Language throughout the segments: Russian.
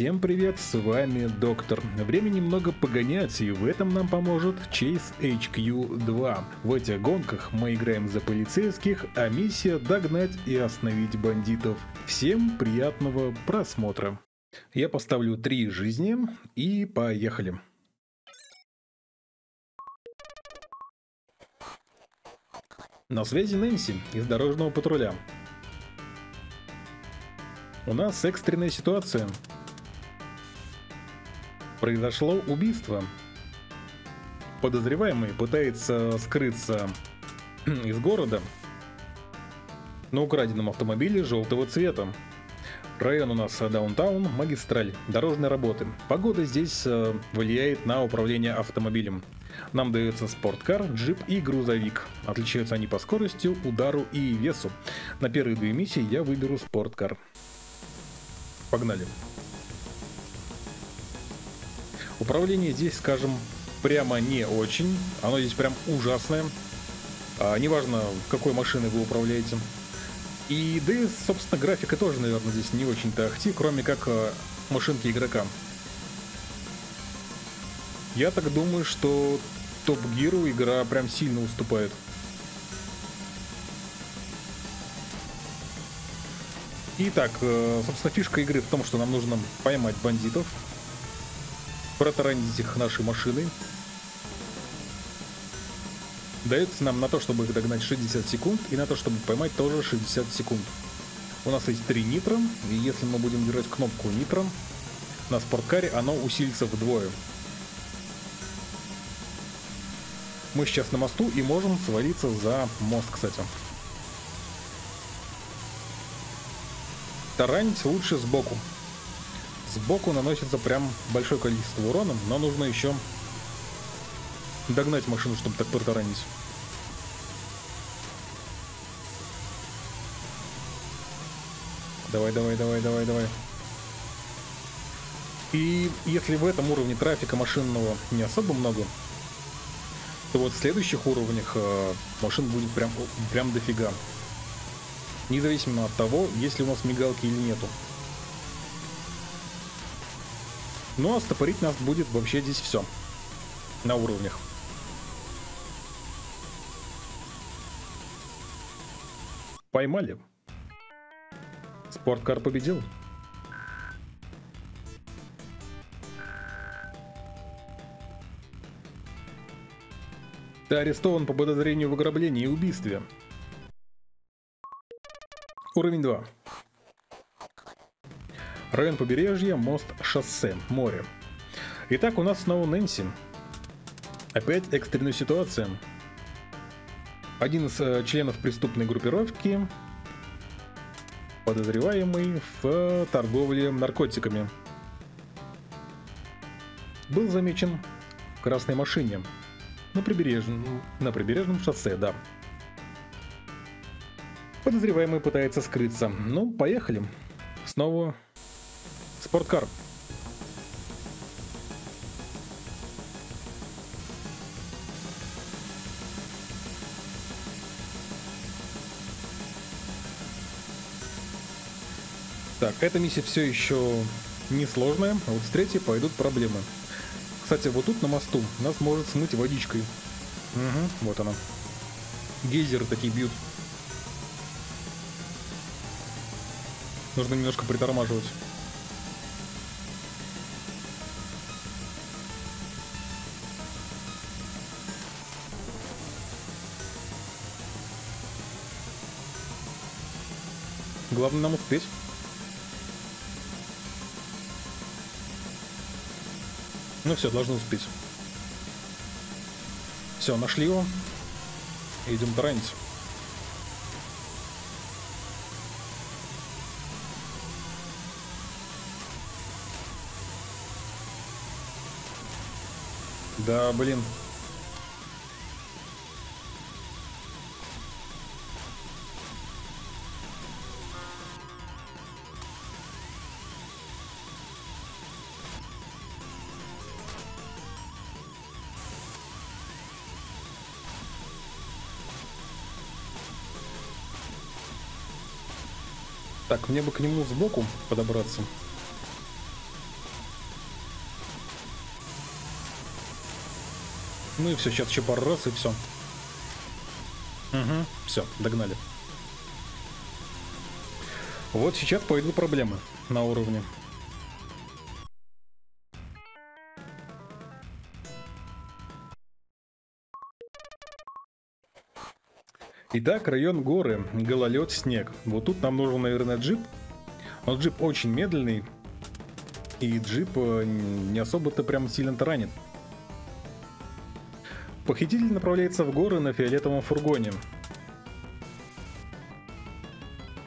Всем привет, с вами Доктор. Время немного погонять, и в этом нам поможет Chase HQ2. В этих гонках мы играем за полицейских, а миссия догнать и остановить бандитов. Всем приятного просмотра. Я поставлю три жизни и поехали. На связи Нэнси из дорожного патруля. У нас экстренная ситуация. Произошло убийство. Подозреваемый пытается скрыться из города на украденном автомобиле желтого цвета. Район у нас даунтаун, магистраль, дорожные работы. Погода здесь э, влияет на управление автомобилем. Нам дается спорткар, джип и грузовик. Отличаются они по скорости, удару и весу. На первые две миссии я выберу спорткар. Погнали. Управление здесь, скажем, прямо не очень. Оно здесь прям ужасное. А, неважно, какой машиной вы управляете. И, да и, собственно, графика тоже, наверное, здесь не очень-то ахти, кроме как а, машинки игрока. Я так думаю, что Топ Гиру игра прям сильно уступает. Итак, э, собственно, фишка игры в том, что нам нужно поймать бандитов, протаранить их нашей машиной. Дается нам на то, чтобы их догнать 60 секунд, и на то, чтобы поймать тоже 60 секунд. У нас есть 3 нитро, и если мы будем держать кнопку нитро, на спорткаре оно усилится вдвое. Мы сейчас на мосту и можем свалиться за мост, кстати. Таранить лучше сбоку. Сбоку наносится прям большое количество урона, но нужно еще догнать машину, чтобы так протаранить. Давай, давай, давай, давай, давай. И если в этом уровне трафика машинного не особо много, то вот в следующих уровнях э, машин будет прям, прям дофига. Независимо от того, есть ли у нас мигалки или нету. Ну а стопорить нас будет вообще здесь все. На уровнях. Поймали. Спорткар победил. Ты арестован по подозрению в ограблении и убийстве. Уровень 2. Район побережья, мост, шоссе, море. Итак, у нас снова Нэнси. Опять экстренная ситуация. Один из э, членов преступной группировки подозреваемый в торговле наркотиками. Был замечен в красной машине на прибережном, на прибережном шоссе, да. Подозреваемый пытается скрыться. Ну, поехали. Снова спорткар. Так, эта миссия все еще несложная, а вот с третьей пойдут проблемы. Кстати, вот тут на мосту нас может смыть водичкой. Угу, вот она. Гейзеры такие бьют. Нужно немножко притормаживать. Главное нам успеть. Ну все, должны успеть. Все, нашли его. Идем таранить. Да, блин. Так, мне бы к нему сбоку подобраться. Ну и все, сейчас еще пару раз и все. Угу, все, догнали. Вот сейчас пойдут проблемы на уровне. Итак, район горы, гололед, снег. Вот тут нам нужен, наверное, джип. Но джип очень медленный. И джип э, не особо-то прям сильно таранит. Похититель направляется в горы на фиолетовом фургоне.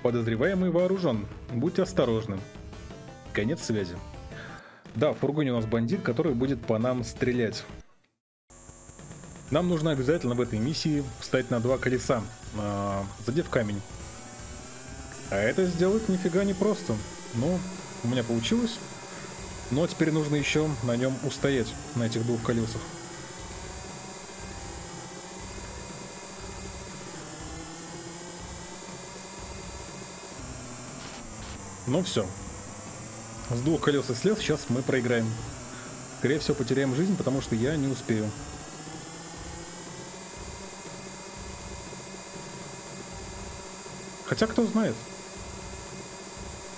Подозреваемый вооружен. Будьте осторожны. Конец связи. Да, в фургоне у нас бандит, который будет по нам стрелять. Нам нужно обязательно в этой миссии встать на два колеса, э, задев камень. А это сделать нифига не просто. Ну, у меня получилось. Но теперь нужно еще на нем устоять, на этих двух колесах. Ну все. С двух колес и слез сейчас мы проиграем. Скорее всего, потеряем жизнь, потому что я не успею. Хотя кто знает.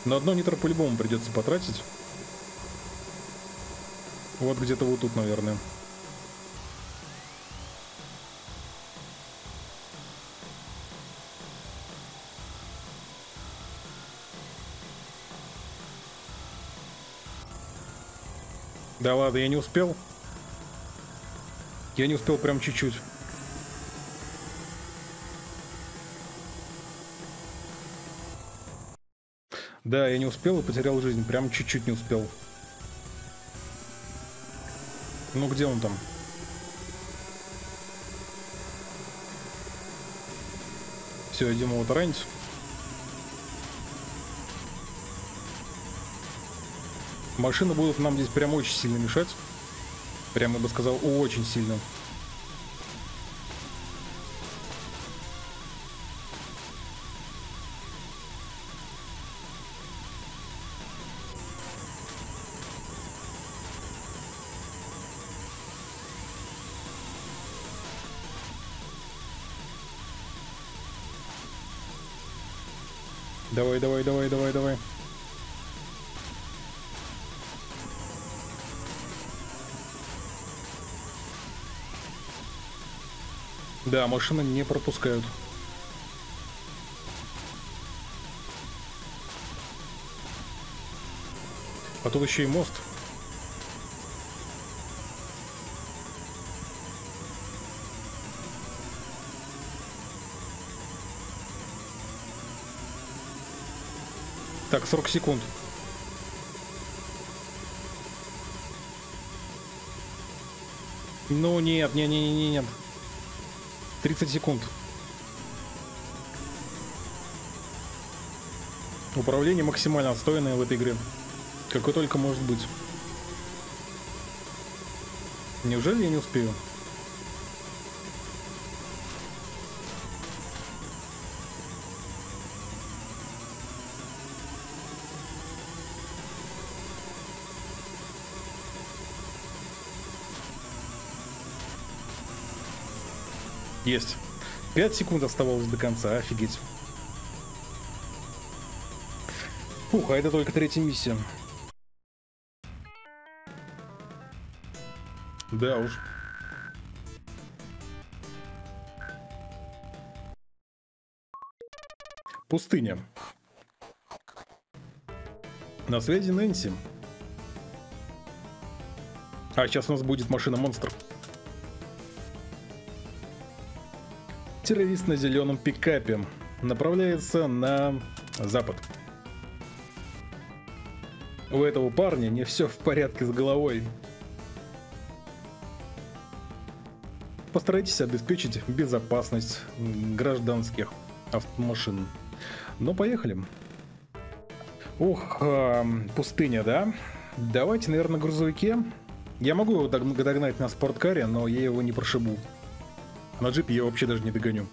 На одно нитро по-любому придется потратить. Вот где-то вот тут, наверное. Да ладно, я не успел. Я не успел прям чуть-чуть. Да, я не успел и потерял жизнь. Прям чуть-чуть не успел. Ну где он там? Все, идем его таранить. Машины будут нам здесь прям очень сильно мешать. Прям, я бы сказал, очень сильно. Давай, давай, давай, давай, давай. Да, машины не пропускают. А тут еще и мост. Так, 40 секунд. Ну нет, не, не, не, не, нет. 30 секунд. Управление максимально отстойное в этой игре. Какой только может быть. Неужели я не успею? Есть. 5 секунд оставалось до конца, офигеть. Фух, а это только третья миссия. Да уж. Пустыня. На связи Нэнси. А, сейчас у нас будет машина-монстр. Террорист на зеленом пикапе направляется на запад. У этого парня не все в порядке с головой. Постарайтесь обеспечить безопасность гражданских автомашин. Ну, поехали. Ух, э, пустыня, да? Давайте, наверное, грузовике. Я могу догнать на спорткаре, но я его не прошибу. На джипе я вообще даже не догоню.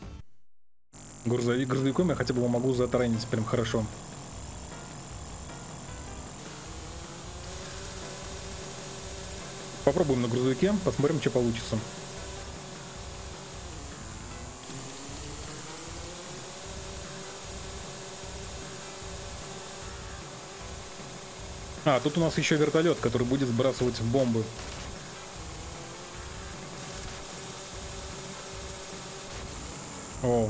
Грузовик, грузовиком я хотя бы могу затаранить прям хорошо. Попробуем на грузовике, посмотрим, что получится. А, тут у нас еще вертолет, который будет сбрасывать бомбы. О.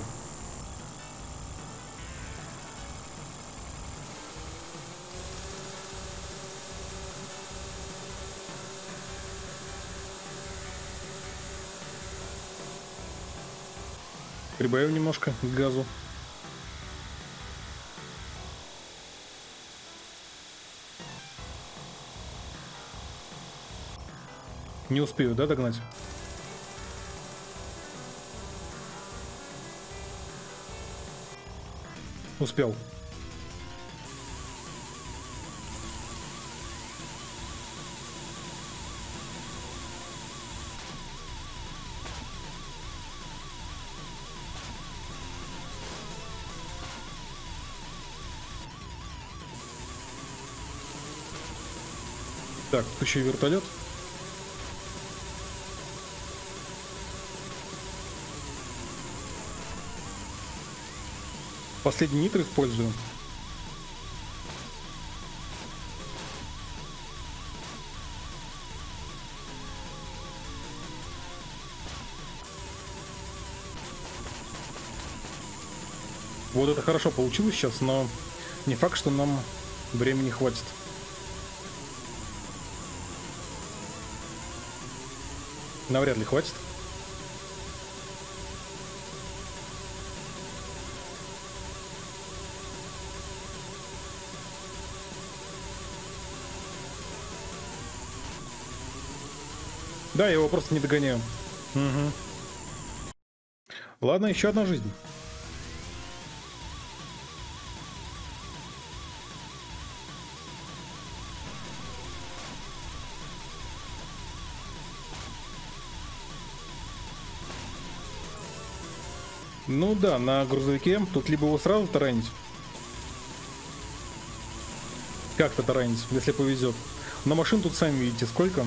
Прибавим немножко газу. Не успею, да, догнать? Успел. Так, тут еще и вертолет. Последний нитр использую. Вот это хорошо получилось сейчас, но не факт, что нам времени хватит. Навряд ли хватит. Да, я его просто не догоняю. Угу. Ладно, еще одна жизнь. Ну да, на грузовике тут либо его сразу таранить. Как-то таранить, если повезет. На машин тут сами видите сколько.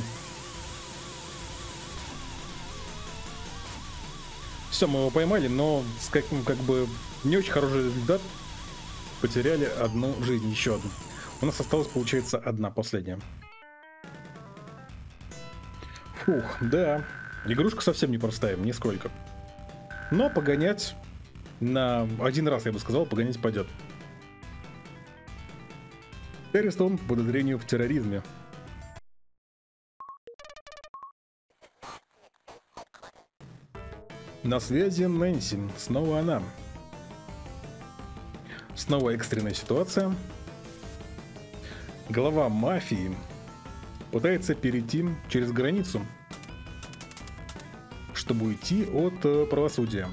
Все, мы его поймали, но с каким как бы не очень хороший результат. Потеряли одну жизнь, еще одну. У нас осталась, получается, одна последняя. Фух, да. Игрушка совсем непростая, нисколько. Но погонять на один раз, я бы сказал, погонять пойдет. Терристон по подозрению в терроризме. На связи Нэнси. Снова она. Снова экстренная ситуация. Глава мафии пытается перейти через границу чтобы уйти от э, правосудия.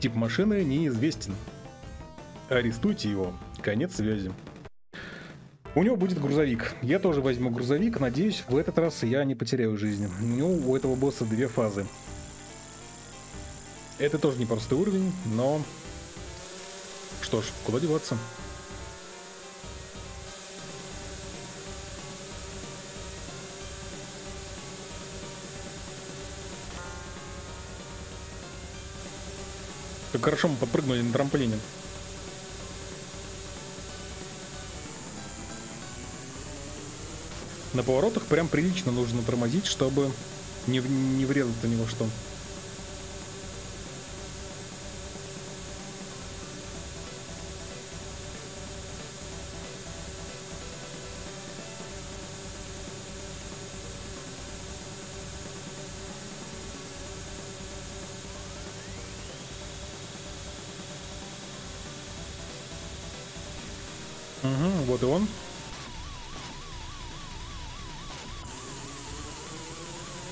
Тип машины неизвестен. Арестуйте его. Конец связи. У него будет грузовик. Я тоже возьму грузовик. Надеюсь, в этот раз я не потеряю жизни. У него у этого босса две фазы. Это тоже непростой уровень, но... Что ж, куда деваться? Как хорошо мы подпрыгнули на трамплине. На поворотах прям прилично нужно тормозить, чтобы не, не врезать на него что.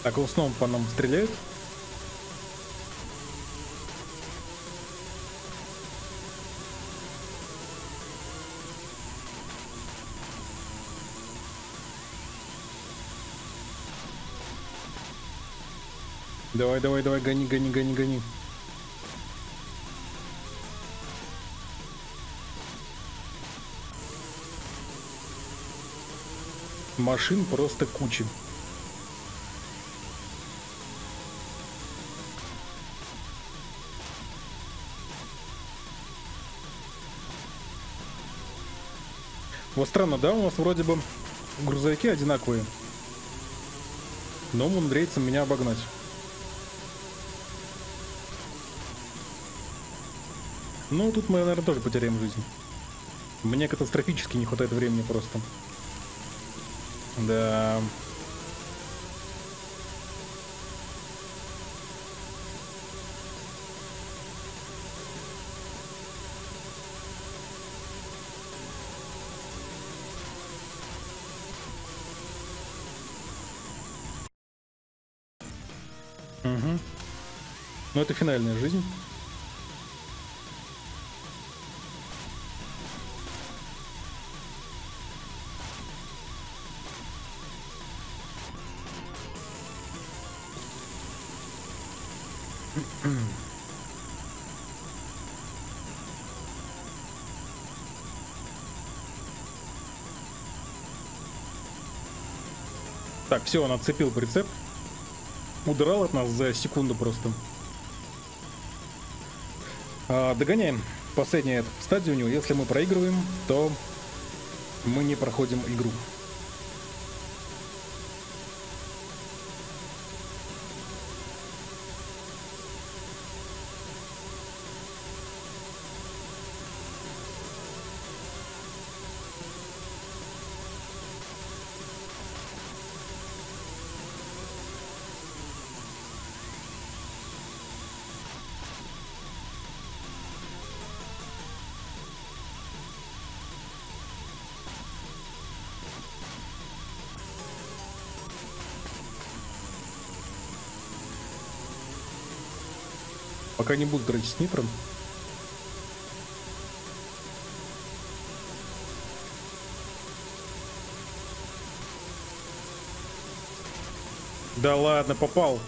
Так, он снова по нам стреляет. Давай, давай, давай, гони, гони, гони, гони. Машин просто куча. Вот странно, да, у нас вроде бы грузовики одинаковые. Но он умудряется меня обогнать. Ну, тут мы, наверное, тоже потеряем жизнь. Мне катастрофически не хватает времени просто. Да. Угу. Ну, это финальная жизнь. Так, все, он отцепил прицеп. Удрал от нас за секунду просто. А, догоняем у него. Если мы проигрываем, то мы не проходим игру. Пока не буду тратить нитром. Да ладно, попал.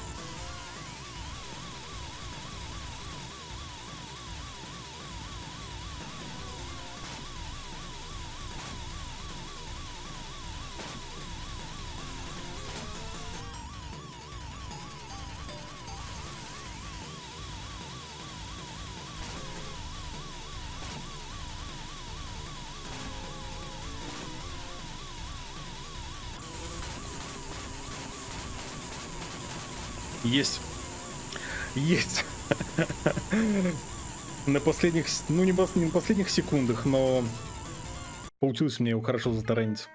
Есть. Есть. На последних, ну не, на последних секундах, но получилось мне его хорошо затаранить.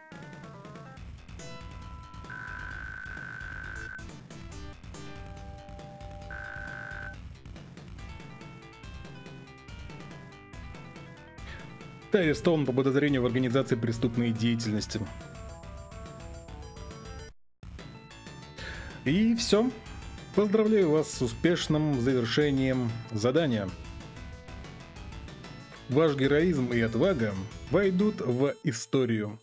Ты арестован по подозрению в организации преступной деятельности. И все. Поздравляю вас с успешным завершением задания. Ваш героизм и отвага войдут в историю.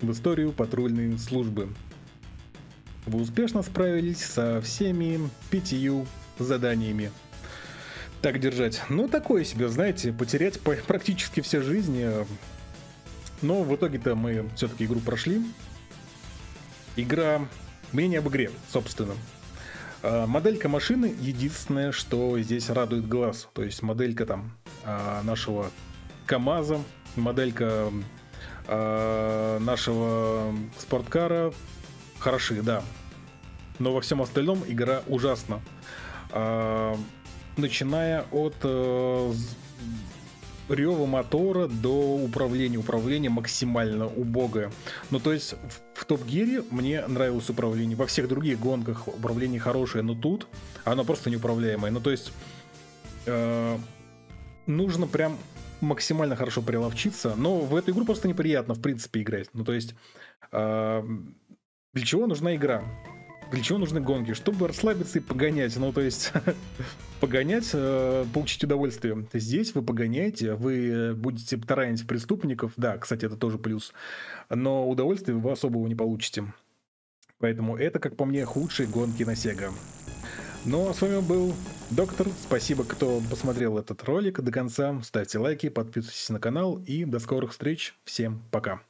В историю патрульной службы. Вы успешно справились со всеми пятью заданиями. Так держать. Ну, такое себе, знаете, потерять практически все жизни. Но в итоге-то мы все-таки игру прошли. Игра Мнение об игре, собственно. А, моделька машины единственное, что здесь радует глаз. То есть моделька там а, нашего КАМАЗа, моделька а, нашего спорткара хороши, да. Но во всем остальном игра ужасна. Начиная от э, рева мотора до управления. Управление максимально убогое. Ну, то есть в, в Топ Гире мне нравилось управление. Во всех других гонках управление хорошее, но тут оно просто неуправляемое. Ну, то есть э, нужно прям максимально хорошо приловчиться, но в эту игру просто неприятно, в принципе, играть. Ну, то есть э, для чего нужна игра? Для чего нужны гонки? Чтобы расслабиться и погонять. Ну, то есть, погонять, э, получить удовольствие. Здесь вы погоняете, вы будете таранить преступников. Да, кстати, это тоже плюс. Но удовольствия вы особого не получите. Поэтому это, как по мне, худшие гонки на Sega. Ну, а с вами был Доктор. Спасибо, кто посмотрел этот ролик до конца. Ставьте лайки, подписывайтесь на канал и до скорых встреч. Всем пока.